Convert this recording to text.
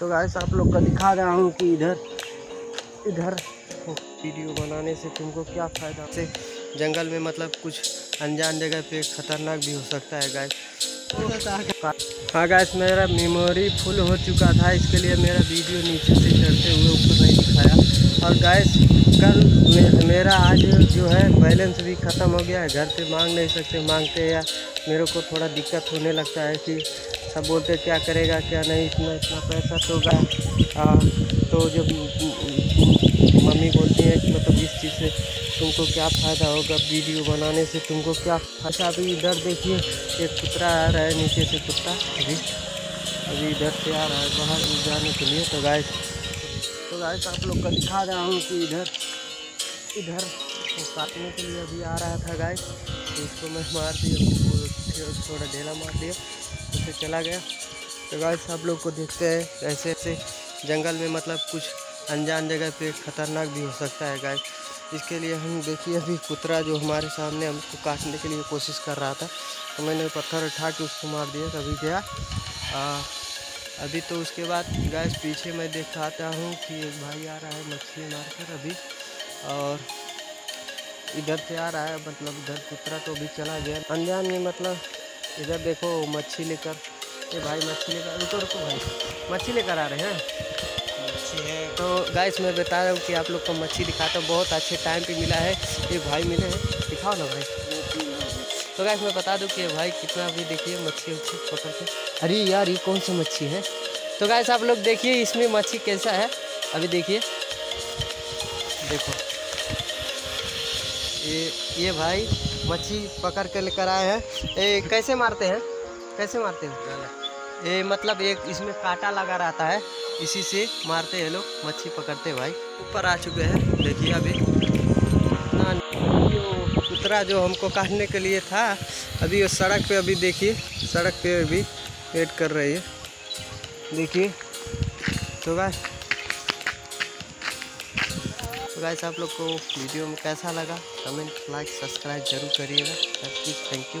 तो गाइस आप लोग का दिखा रहा हूँ कि इधर इधर वीडियो बनाने से तुमको क्या फ़ायदा? से जंगल में मतलब कुछ अनजान जगह पे खतरनाक भी हो सकता है गाइस हाँ गाइस मेरा मेमोरी फुल हो चुका था, इसके लिए मेरा वीडियो नीचे से चढ़ते हुए ऊपर नहीं दिखाया। और गाइस कल मे, मेरा आज जो है बैलेंस भी ख़त्म हो गया है। घर पे मांग नहीं सकते मांगते या मेरे को थोड़ा दिक्कत होने लगता है कि सब बोलते क्या करेगा क्या नहीं इतना इतना पैसा तो गा हाँ, तो जब मम्मी बोलती है कि मतलब इस चीज़ से तुमको क्या फ़ायदा होगा वीडियो बनाने से तुमको क्या अच्छा अभी इधर देखिए एक कुतरा आ रहा है नीचे से कुत्ता। अभी अभी इधर से आ रहा है बाहर जाने के लिए। तो गाय तो गाय आप लोग का दिखा रहा हूँ कि इधर इधर वो काटने के लिए अभी आ रहा था गाय तो उसको मैं मार दिया उसको थोड़ा ढेला मार दिया उसे चला गया। तो गाय आप लोग को देखते हैं ऐसे ऐसे जंगल में मतलब कुछ अनजान जगह पे खतरनाक भी हो सकता है गाय इसके लिए हम देखिए अभी कुतरा जो हमारे सामने हमको काटने के लिए कोशिश कर रहा था तो मैंने पत्थर उठा के उसको मार दिया तभी गया। आ, अभी तो उसके बाद गैस पीछे मैं दिखाता हूँ कि एक भाई आ रहा है मछली मार कर अभी। और इधर से आ रहा है मतलब इधर कुतरा तो अभी चला गया। अनजान में मतलब इधर देखो मच्छी लेकर। ये भाई मच्छी लेकर रुको रुको भाई। मच्छी लेकर आ रहे हैं। मच्छी है। तो गाइस मैं बता रहा हूँ कि आप लोग को मच्छी दिखाता हूँ। बहुत अच्छे टाइम पे मिला है। ये भाई मिले हैं। दिखाओ ना भाई। तो गाइस मैं बता दूँ कि भाई कितना भी देखिए मच्छी उच्छी पकड़ के। अरे यार ये कौन सी मच्छी है? तो गाइस आप लोग देखिए इसमें मच्छी कैसा है। अभी देखिए। देखो। ये ये भाई मच्छी पकड़ के लेकर आए हैं। ये कैसे मारते हैं? कैसे मारते हैं? ये मतलब एक इसमें कांटा लगा रहता है। इसी से मारते हैं लोग मच्छी पकड़ते हैं भाई। ऊपर आ चुके हैं देखिए अभी। कुतरा जो हमको काटने के लिए था अभी वो सड़क पे अभी देखिए सड़क पे अभी वेट कर रही है। देखिए। तो गाइस तो गाइस आप लोग को वीडियो में कैसा लगा? कमेंट लाइक सब्सक्राइब ज़रूर करिएगा। Thank you